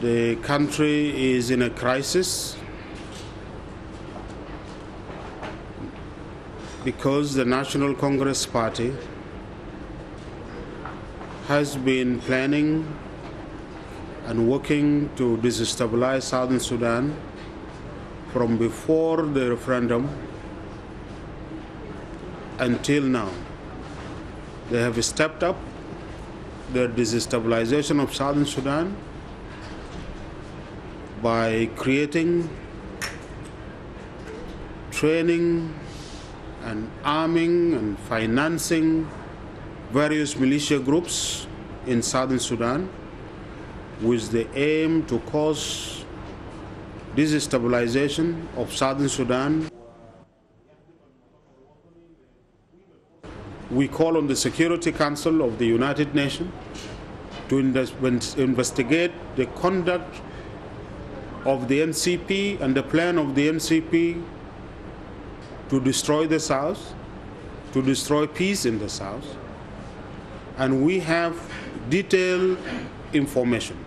The country is in a crisis because the National Congress Party has been planning and working to destabilize Southern Sudan from before the referendum until now. They have stepped up the destabilization of Southern Sudan by creating, training, and arming and financing various militia groups in southern Sudan with the aim to cause destabilization of southern Sudan. We call on the Security Council of the United Nations to investigate the conduct of the NCP and the plan of the NCP to destroy the South, to destroy peace in the South. And we have detailed information